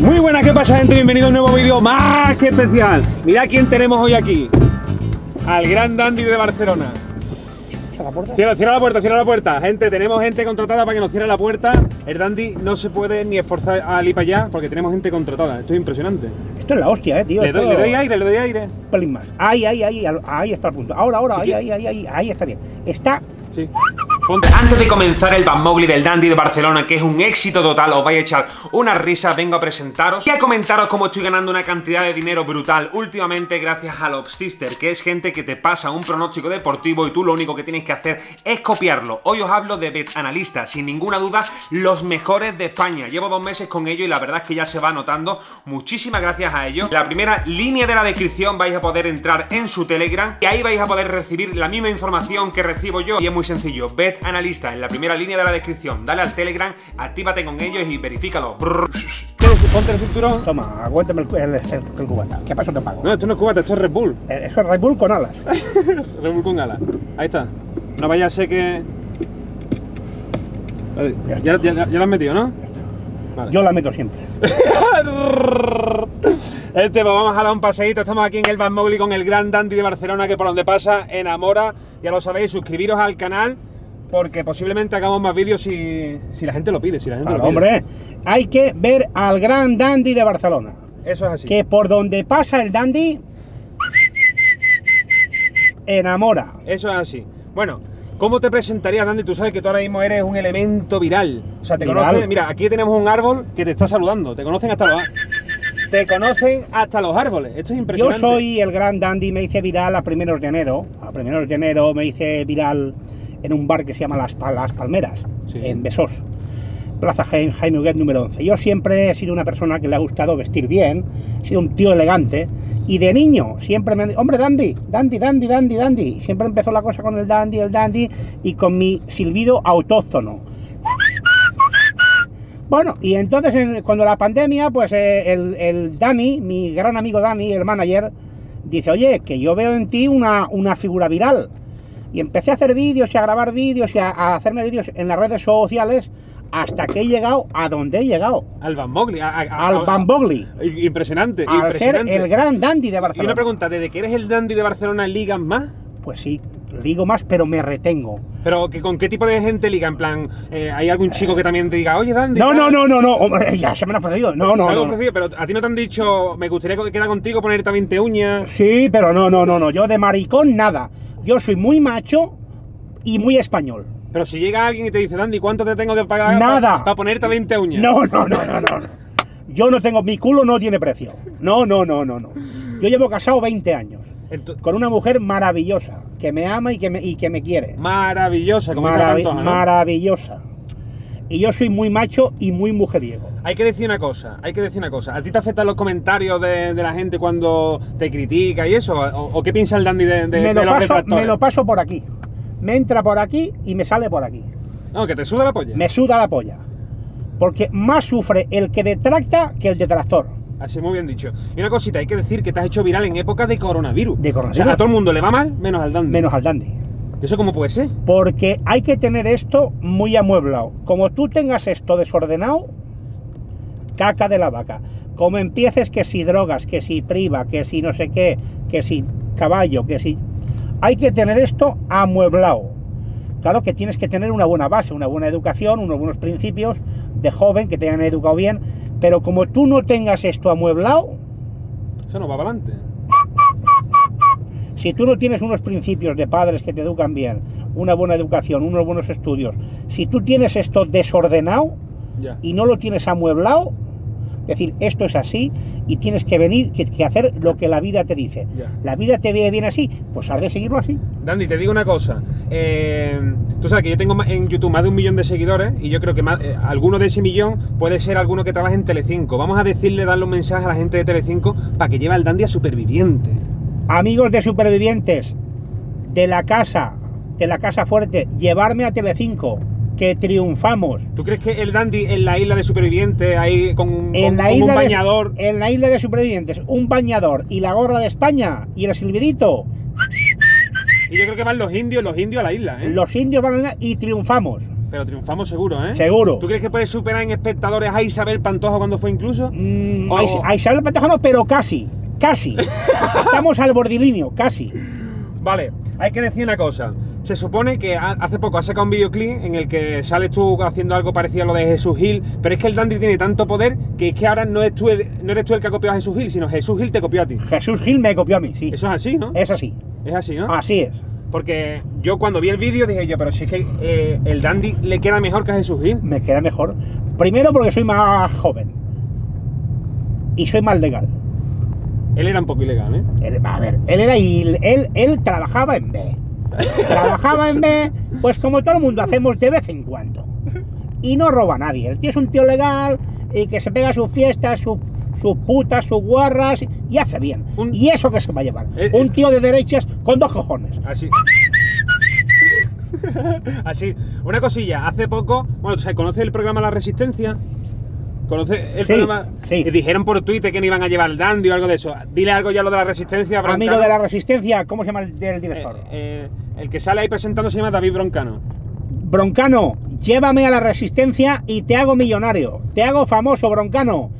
Muy buenas, ¿qué pasa gente? Bienvenido a un nuevo vídeo más que especial. Mira quién tenemos hoy aquí. Al gran dandy de Barcelona. ¿Cierra la puerta? Cierra, cierra la puerta, cierra la puerta. Gente, tenemos gente contratada para que nos cierre la puerta. El dandy no se puede ni esforzar a ir para allá porque tenemos gente contratada. Esto es impresionante. Esto es la hostia, eh, tío. Le doy, le doy aire, le doy aire. Un pelín más. Ahí, ahí, ahí, al- ahí está el punto. Ahora, ahora, ahí, ahí, ahí, ahí, ahí está bien. Está. Sí. Antes de comenzar el Van Mowgli del Dandy de Barcelona, que es un éxito total, os vais a echar una risa, vengo a presentaros y a comentaros cómo estoy ganando una cantidad de dinero brutal últimamente gracias a Lobstister, que es gente que te pasa un pronóstico deportivo y tú lo único que tienes que hacer es copiarlo. Hoy os hablo de Bet Analista, sin ninguna duda, los mejores de España. Llevo dos meses con ellos y la verdad es que ya se va notando. Muchísimas gracias a ellos. La primera línea de la descripción vais a poder entrar en su Telegram y ahí vais a poder recibir la misma información que recibo yo. Y es muy sencillo. Bet Analista en la primera línea de la descripción. Dale al Telegram, actívate con ellos y verifícalo. Brrr. Ponte el cinturón. Toma, aguántame el, cu- el, el- el cubata. ¿Qué pasó te pago? No, esto no es cubata, esto es Red Bull. Eh, Eso es Red Bull con alas. Red Bull con alas. Ahí está. No vaya a ser que. Vale, Ya, ya, ya, ya lo has metido, ¿no? Vale. Yo la meto siempre. Este, pues vamos a dar un paseíto. Estamos aquí en el Van Mowgli con el gran dandy de Barcelona que por donde pasa enamora. Ya lo sabéis, suscribiros al canal porque posiblemente hagamos más vídeos si, si la gente lo pide. Si la gente Claro, lo pide. hombre, hay que ver al gran dandy de Barcelona. Eso es así. Que por donde pasa el dandy, enamora. Eso es así. Bueno, ¿cómo te presentarías, Dandy? Tú sabes que tú ahora mismo eres un elemento viral. O sea, te Viral. conocen. Mira, aquí tenemos un árbol que te está saludando. Te conocen hasta los. Te conocen hasta los árboles. Esto es Yo impresionante. soy el gran dandy, me hice viral a primeros de enero. A primeros de enero me hice viral en un bar que se llama Las, Las Palmeras, Sí. en Besós. Plaza Jaime, Jaime Huguet número 11. Yo siempre he sido una persona que le ha gustado vestir bien, he sido un tío elegante. Y de niño siempre me han dicho, hombre, dandy, dandy, dandy, dandy, dandy. Siempre empezó la cosa con el dandy, el dandy y con mi silbido autóctono. Bueno, y entonces en- cuando la pandemia, pues eh, el, el Dani, mi gran amigo Dani, el manager, dice, oye, que yo veo en ti una, una figura viral. Y empecé a hacer vídeos y a grabar vídeos y a, a hacerme vídeos en las redes sociales hasta que he llegado a donde he llegado. Al Van Mowgli. a- Al Van Bogli. Impresionante, Al ser impresionante. el gran dandy de y Barcelona. una pregunta, ¿desde que eres el dandy de Barcelona ligas más? Pues sí, digo más, pero me retengo. Pero que, ¿con qué tipo de gente liga? En plan, eh, ¿hay algún chico que también te diga, oye, Dandy? No, tal"? no, no, no, no, hombre, ya se me han ofrecido. No, no, ¿Se ha no. ofrecido? Pero a ti no te han dicho, me gustaría que quedar contigo, ponerte 20 uñas. Sí, pero no, no, no, no. Yo de maricón nada. Yo soy muy macho y muy español. Pero si llega alguien y te dice, Dandy, ¿cuánto te tengo que pagar Nada. para ponerte 20 uñas? No, no, no, no, no. Yo no tengo, mi culo no tiene precio. No, no, no, no, no. Yo llevo casado 20 años con una mujer maravillosa, que me ama y que me, y que me quiere. maravillosa, como Maravi- Pantoja, ¿no? Maravillosa. Y yo soy muy macho y muy mujeriego. Hay que decir una cosa, hay que decir una cosa. ¿A ti te afectan los comentarios de, de la gente cuando te critica y eso? ¿O, o qué piensa el dandy de, de- me, de los paso, me lo paso por aquí. Me entra por aquí y me sale por aquí. No, que te suda la polla. Me suda la polla. Porque más sufre el que detracta que el detractor. Así muy bien dicho. Y una cosita, hay que decir que te has hecho viral en época de coronavirus. De O sea, coronavirus. a todo el mundo le va mal, menos al dandy. Menos al dandy. ¿Eso cómo puede ser? Porque hay que tener esto muy amueblado. Como tú tengas esto desordenado, caca de la vaca. Como empieces que si drogas, que si priva, que si no sé qué, que si caballo, que si... Hay que tener esto amueblado. Claro que tienes que tener una buena base, una buena educación, unos buenos principios de joven que te hayan educado bien, pero como tú no tengas esto amueblado, Eso no va para adelante. Si tú no tienes unos principios de padres que te educan bien, una buena educación, unos buenos estudios, si tú tienes esto desordenado y no lo tienes amueblado, es decir, esto es así y tienes que venir, que, que hacer lo que la vida te dice. La vida te ve bien así, pues has de seguirlo así. Dandy, te digo una cosa. Eh, tú sabes que yo tengo en YouTube más de un millón de seguidores y yo creo que más- eh, alguno de ese millón puede ser alguno que trabaje en Telecinco. Vamos a decirle, darle un mensaje a la gente de Telecinco para que lleve al Dandy a superviviente. Amigos de supervivientes de la casa, de la casa fuerte, llevarme a Telecinco, que triunfamos. ¿Tú crees que el Dandy en la isla de supervivientes ahí con, un- En con- la, con isla un de- bañador? en la isla de supervivientes, un bañador y la gorra de España y el silbidito, Y yo creo que van los indios, los indios a la isla, ¿eh? los indios van a y triunfamos. Pero triunfamos seguro, ¿eh? Seguro. ¿Tú crees que puedes superar en espectadores a Isabel Pantoja cuando fue incluso? Mm, O- a Is- a Isabel Pantoja no, pero casi. Casi. Estamos al bordilinio, casi. Vale, hay que decir una cosa. Se supone que ha- hace poco has sacado un videoclip en el que sales tú haciendo algo parecido a lo de Jesús Gil, pero es que el Dandy tiene tanto poder que es que ahora no, es tú el- no eres tú el que ha copiado a Jesús Gil, sino Jesús Gil te copió a ti. Jesús Gil me copió a mí, sí. Eso es así, ¿no? Es así. Es así, ¿no? Así es. Porque yo cuando vi el vídeo dije yo, pero si es que eh, el Dandy le queda mejor que a Jesús Gil. Me queda mejor. Primero porque soy más joven. Y soy más legal. Él era un poco ilegal, ¿eh? Él- a ver, él era il- él, él trabajaba en B. Trabajaba en B, pues como todo el mundo hacemos de vez en cuando. Y no roba a nadie. El tío es un tío legal y que se pega sus fiestas, sus, sus putas, sus guarras y hace bien. Un- ¿Y eso que se va a llevar? Eh, un eh. tío de derechas con dos cojones. Así. Así. Una cosilla, hace poco, bueno, ¿se conoce el programa La Resistencia? ¿Conoce el Sí, programa? sí. Que dijeron por Twitter que no iban a llevar el dandy o algo de eso. Dile algo ya lo de la Resistencia, Broncano. Amigo de la resistencia, ¿cómo se llama el, el Eh, director? eh, el que sale ahí presentando se llama David Broncano. Broncano, llévame a la resistencia y te hago millonario. Te hago famoso, Broncano.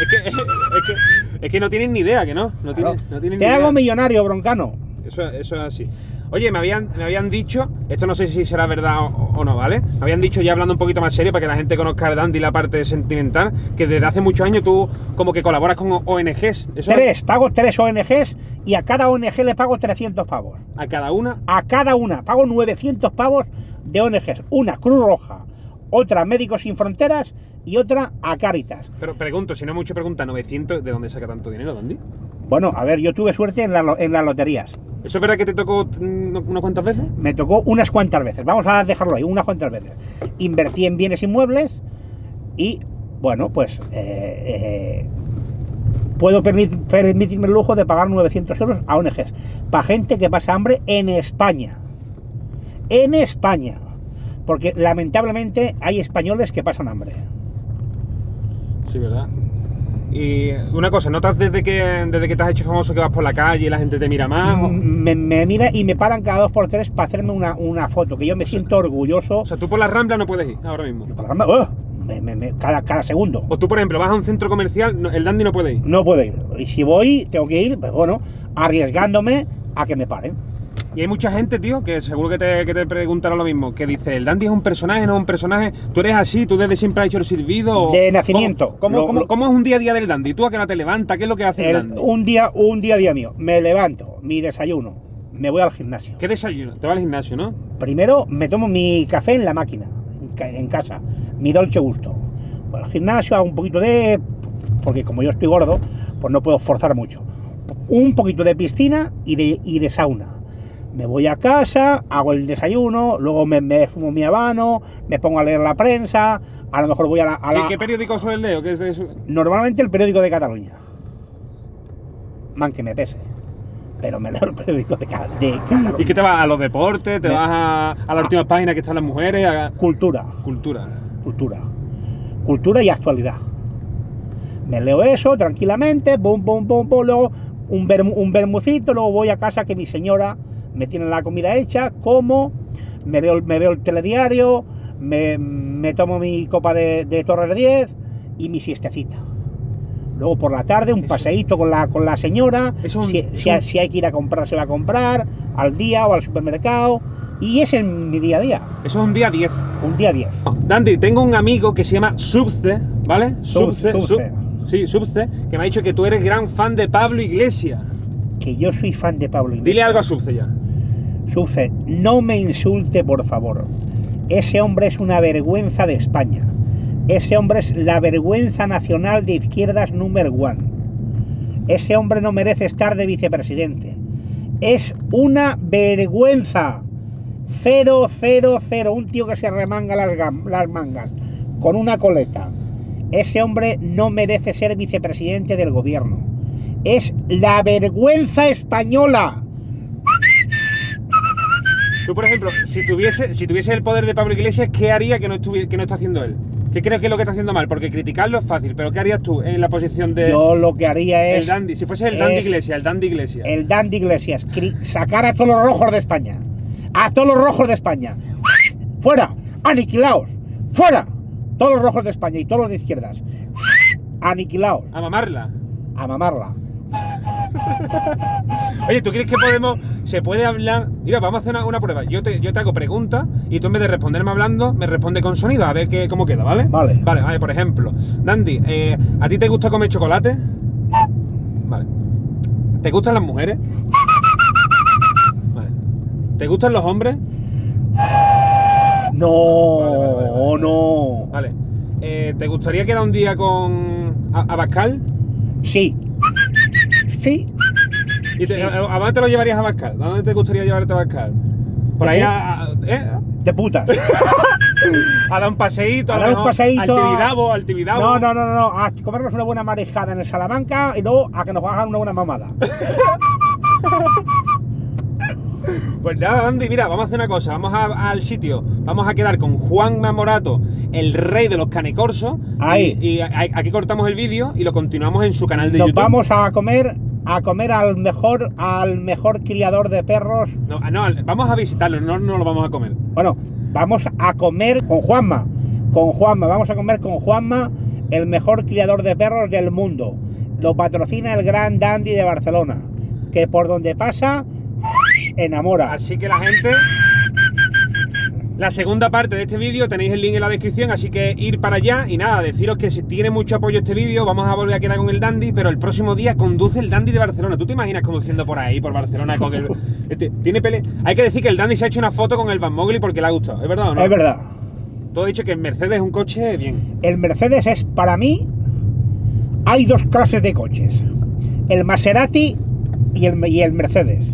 Es que, es que, es que no tienen ni idea, que no. No tienen, no tienen te ni hago idea. millonario, Broncano. Eso, eso es así. Oye, me habían, me habían dicho, esto no sé si será verdad o, o no, ¿vale? Me habían dicho, ya hablando un poquito más serio, para que la gente conozca el dandy la parte sentimental, que desde hace muchos años tú como que colaboras con ONGs. ¿Eso Tres, pago tres ONGs y a cada ONG le pago 300 pavos. A cada una. A cada una pago 900 pavos de ONGs. Una Cruz Roja, otra Médicos Sin Fronteras y otra a Cáritas. Pero pregunto, si no mucho pregunta, 900, ¿de dónde saca tanto dinero, dandy? Bueno, a ver, yo tuve suerte en, la en las loterías. ¿Eso es verdad que te tocó mm, unas cuantas veces? Me tocó unas cuantas veces. Vamos a dejarlo ahí, unas cuantas veces. Invertí en bienes inmuebles y, bueno, pues eh, eh, puedo permit- permitirme el lujo de pagar 900 euros a ONGs para gente que pasa hambre en España. En España. Porque lamentablemente hay españoles que pasan hambre. Sí, ¿verdad? Y una cosa, ¿notas desde que, desde que te has hecho famoso que vas por la calle y la gente te mira más? o- Me, me mira y me paran cada dos por tres para hacerme una, una foto, que yo me siento orgulloso. O sea, tú por la Rambla no puedes ir ahora mismo. ¡Oh! Me- me- me- cada, cada segundo. O tú, por ejemplo, vas a un centro comercial, el dandy no puede ir. No puedo ir. Y si voy, tengo que ir, pues bueno, arriesgándome a que me paren. Y hay mucha gente, tío, que seguro que te, que te preguntará lo mismo, que dice, el dandy es un personaje, no es un personaje, tú eres así, tú desde siempre has hecho el servido. De nacimiento. ¿Cómo, cómo, Lo- cómo- lo- cómo es un día a día del dandy? ¿Tú a qué hora te levantas? ¿Qué es lo que hace el, El- dandy? un día, un día a día mío. Me levanto, mi desayuno, me voy al gimnasio. ¿Qué desayuno? Te vas al gimnasio, ¿no? Primero me tomo mi café en la máquina, en casa, mi dolce gusto. Voy al gimnasio, hago un poquito de. Porque como yo estoy gordo, pues no puedo forzar mucho. Un poquito de piscina y de, y de sauna. Me voy a casa, hago el desayuno, luego me, me fumo mi habano, me pongo a leer la prensa, a lo mejor voy a la. a ¿Qué, la- qué periódico sueles leer? ¿O qué es eso? Normalmente el periódico de Cataluña. Man que me pese. Pero me leo el periódico de, Ca- de Cataluña. ¿Y qué te vas? ¿A los deportes? ¿Te Me- vas a, a la última página que están las mujeres? A Cultura. cultura. cultura. Cultura y actualidad. Me leo eso tranquilamente, bum, bum, bum, bum, luego un, vermu- un bermucito, luego voy a casa que mi señora me tiene la comida hecha, como, me veo, me veo el telediario, me, me tomo mi copa de, de Torres 10 y mi siestecita. Luego por la tarde un paseíto con la, con la señora, un- si, si- un- si hay que ir a comprar, se va a comprar, al día o al supermercado, y ese es mi día a día, Eso es un día 10. un día a 10. Dandy, tengo un amigo que se llama Subce, ¿vale? Sub- Subce, Subce. Sub- sí, Subce, que me ha dicho que tú eres gran fan de Pablo Iglesias. que yo soy fan de Pablo Iglesias. Dile algo a Subce ya. Suce, no me insulte, por favor. Ese hombre es una vergüenza de España. Ese hombre es la vergüenza nacional de izquierdas número one. Ese hombre no merece estar de vicepresidente. Es una vergüenza. Cero, cero, cero. Un tío que se remanga las mangas con una coleta. Ese hombre no merece ser vicepresidente del gobierno. Es la vergüenza española. Tú, por ejemplo, si tuviese, si tuviese el poder de Pablo Iglesias, ¿qué haría que no, estuvi- que no está haciendo él? ¿Qué crees que es lo que está haciendo mal? Porque criticarlo es fácil, pero ¿qué harías tú en la posición de Yo lo que haría el es dandy? Si fuese el dandy es- Iglesias, el dandy Iglesias. el Dan de Iglesias, sacar a todos los rojos de España. A todos los rojos de España. fuera, aniquilaos, fuera, todos los rojos de España y todos los de izquierdas, aniquilaos, A mamarla. a mamarla. Oye, ¿tú crees que podemos, se puede hablar? Mira, vamos a hacer una, una prueba. Yo te, yo te hago preguntas y tú en vez de responderme hablando, me responde con sonido, a ver qué, cómo queda, ¿vale? Vale. Vale, a ver, por ejemplo, Dandy, eh, ¿a ti te gusta comer chocolate? Vale. ¿Te gustan las mujeres? Vale. ¿Te gustan los hombres? No, Vale, vale, vale, vale. no. Vale. Eh, ¿Te gustaría quedar un día con Abascal? Sí. Sí. ¿Y te- a, a dónde te lo llevarías a Abascal? ¿A dónde te gustaría llevarte a Abascal? Por ¿De ahí a, a- ¿eh? De putas. a dar un paseíto, A dar un paseíto Al a- Tibidabo, al Tibidabo. No, no, no, no. A comernos una buena marejada en el Salamanca y luego a que nos hagan una buena mamada. Pues nada, Andy, mira, vamos a hacer una cosa. Vamos a- al sitio. Vamos a quedar con Juan Mamorato, el rey de los canecorsos. Ahí. Y, y a- aquí cortamos el vídeo y lo continuamos en su canal de Nos YouTube. vamos a comer a comer al mejor al mejor criador de perros. No, ah, no, vamos a visitarlo, no, no lo vamos a comer. Bueno, vamos a comer con Juanma. Con Juanma, vamos a comer con Juanma, el mejor criador de perros del mundo. Lo patrocina el Gran Dandy de Barcelona, que por donde pasa enamora. Así que la gente. La segunda parte de este vídeo tenéis el link en la descripción, así que ir para allá y nada, deciros que si tiene mucho apoyo este vídeo, vamos a volver a quedar con el Dandy, pero el próximo día conduce el Dandy de Barcelona. ¿Tú te imaginas conduciendo por ahí, por Barcelona, con el. este, tiene pele. Hay que decir que el Dandy se ha hecho una foto con el Van Mowgli porque le ha gustado, ¿es verdad o no? Es verdad. Todo dicho que el Mercedes es un coche bien. El Mercedes es, para mí, hay dos clases de coches. El Maserati y el, y el Mercedes.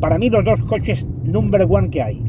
Para mí los dos coches number one que hay.